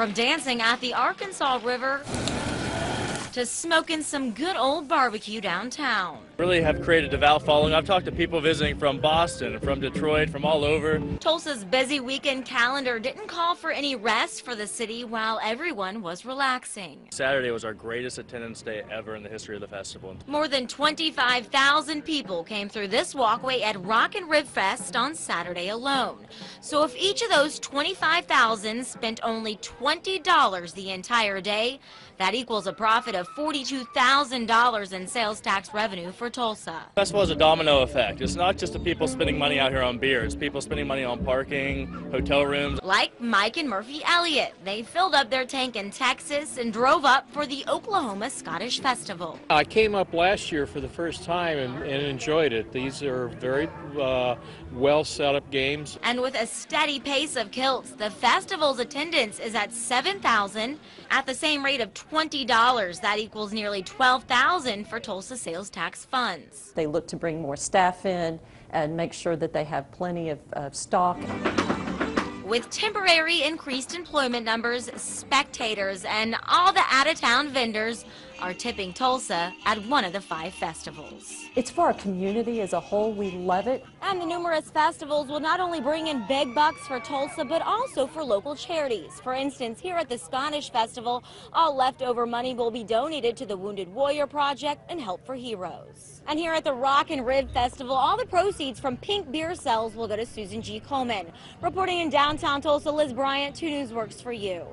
From dancing at the Arkansas River to smoking some good old barbecue downtown. Really have created a devout following. I've talked to people visiting from Boston, from Detroit, from all over. Tulsa's busy weekend calendar didn't call for any rest for the city while everyone was relaxing. Saturday was our greatest attendance day ever in the history of the festival. More than 25,000 people came through this walkway at Rock and Rib Fest on Saturday alone. So if each of those 25,000 spent only $20 the entire day, that equals a profit of $42,000 in sales tax revenue for Tulsa. Festival has a domino effect. It's not just the people spending money out here on beer. It's people spending money on parking, hotel rooms. Like Mike and Murphy Elliott, they filled up their tank in Texas and drove up for the Oklahoma Scottish Festival. I came up last year for the first time and, and enjoyed it. These are very uh, well set up games. And with a steady pace of kilts, the festival's attendance is at 7,000 at the same rate of $20. That equals nearly 12,000 for Tulsa sales tax funds. They look to bring more staff in and make sure that they have plenty of, of stock. With temporary increased employment numbers, spectators, and all the out-of-town vendors are tipping Tulsa at one of the five festivals. It's for our community as a whole. We love it. And the numerous festivals will not only bring in big bucks for Tulsa, but also for local charities. For instance, here at the Scottish Festival, all leftover money will be donated to the Wounded Warrior Project and Help for Heroes. And here at the Rock and Rib Festival, all the proceeds from pink beer sales will go to Susan G. Komen. Reporting in downtown Tulsa, Liz Bryant, 2 News Works for you.